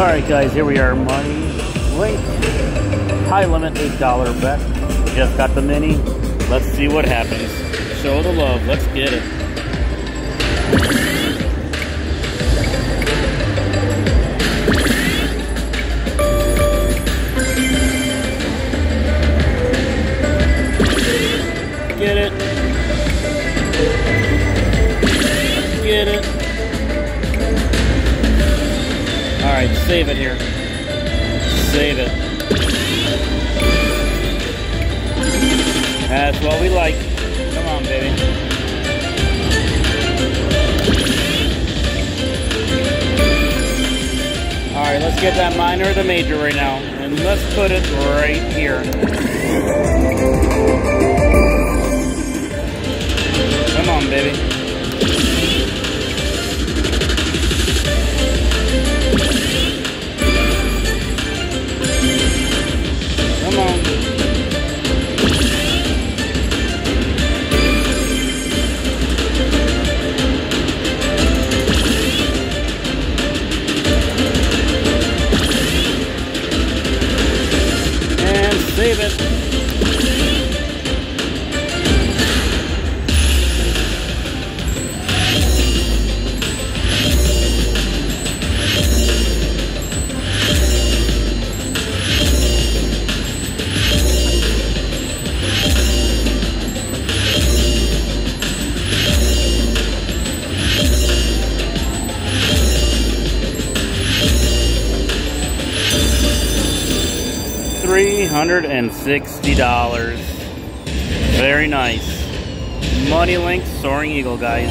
Alright guys, here we are, money link. High limit, $8 bet. Just got the mini. Let's see what happens. Show the love, let's get it. Save it here. Save it. That's what we like. Come on, baby. Alright, let's get that minor or the major right now. And let's put it right here. Save it. $360. Very nice. Money Link Soaring Eagle, guys.